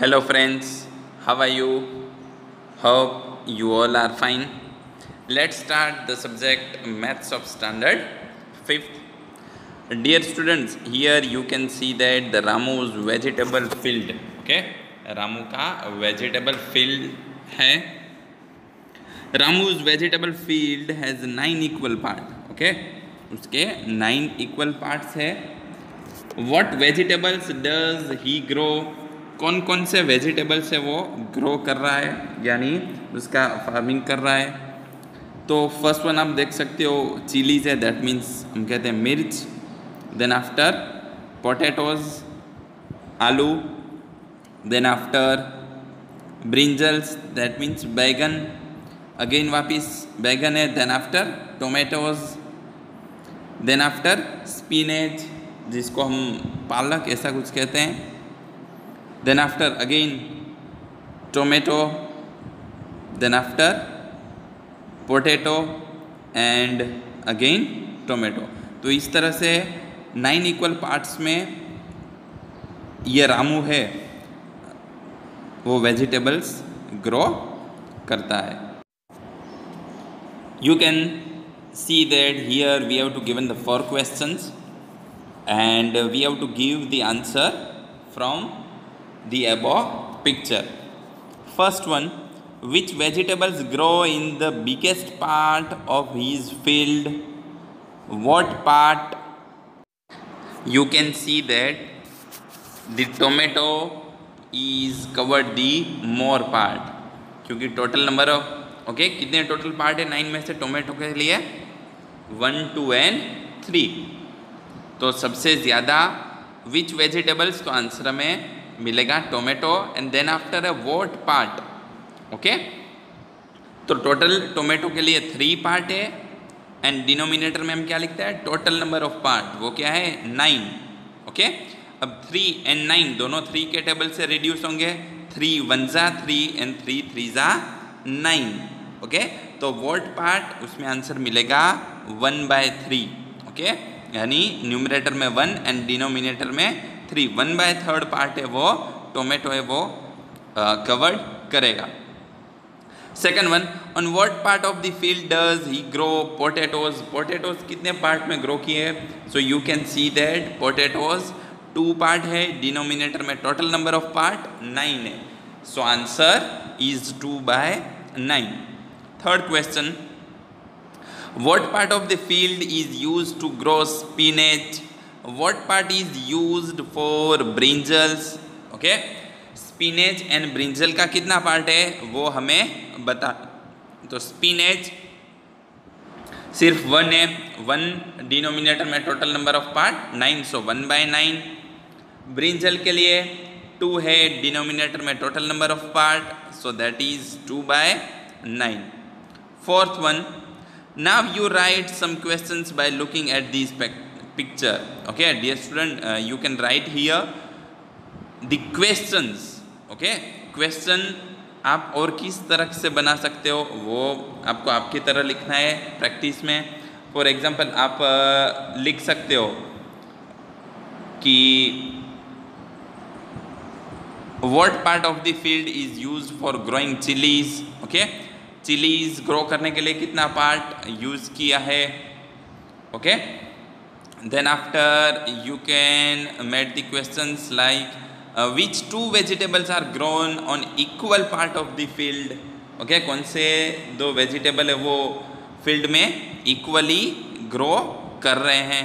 Hello friends how are you hope you all are fine let start the subject maths of standard fifth dear students here you can see that the Ramu's vegetable field okay Ramu का vegetable field है Ramu's vegetable field has nine equal part okay उसके nine equal parts है. What vegetables does he grow कौन कौन से vegetables है वो grow कर रहा है, यानी उसका फ़ार्मिंग कर रहा है। तो फ़र्स्ट वन आप देख सकते हो चिलीज है दैट मीन्स हम कहते हैं मिर्च। देन आफ्टर पोटैटोज आलू। Then after brinjals that means बैगन। अगेन वापिस, बैगन है then after tomatoes then after spinach जिसको हम पालक ऐसा कुछ कहते हैं। then after, again, tomato. Then after, potato and again, tomato. तो इस तरह से नाइन इक्वल पार्ट्स में ये रामू है, वो वेजिटेबल्स ग्रो करता है। You can see that here we have to given the four questions and we have to give the answer from the above picture first one which vegetables grow in the biggest part of his field what part you can see that the tomato is covered the more part total number of okay okay, कितने total part है nine में से tomato के लिए one two and three तो सबसे ज़्यादा विच vegetables तो आंसर में मिलेगा tomato and then after a what part okay तो टोटल टोमेटो के लिए थ्री पार्ट है एंड डिनोमिनेटर में हम क्या लिखते हैं? टोटल नंबर ऑफ़ पार्ट वो क्या है? Nine okay okay? अब थ्री एंड नाइन दोनों थ्री के टेबल से रिड्यूस होंगे। थ्री वन ज़ा थ्री एंड थ्री थ्री ज़ा नाइन ओके तो वोट पार्ट उसमें आंसर मिलेगा वन बाय थ्री ओके यानी न्यूमरेटर में वन एंड डिनोमिनेटर में three one by third part है वो टोमेटो है वो कवर्ड uh, करेगा. Second one on what part of the field does he grow potatoes potatoes कितने पार्ट में ग्रो किए so you can see that potatoes two part है denominator में total number of part nine है. So answer is two by nine third question What part of the field is used to grow spinach? What part is used for brinjals? Okay? Spinach and brinjal का कितना part है? वो हमें बता तो spinach सिर्फ़ one है। One denominator में total number of part nine so one by nine brinjal के लिए टू है डिनोमिनेटर में total number of part so that is two by nine Fourth one, now you write some questions by looking at this picture. Okay dear student uh, you can write here the questions. Okay question आप और किस तरह से बना सकते हो वो आपको आपकी तरह लिखना है प्रैक्टिस में. फॉर एग्ज़ाम्पल आप uh, लिख सकते हो कि what part of the field is use for growing chillies okay chillies grow करने के लिए कितना पार्ट यूज़ किया है? Okay okay? Then after you can make the questions like which two vegetables are grown on equal part of the field okay कौन से दो vegetable है वो फ़ील्ड में इक्वली ग्रो कर रहे हैं?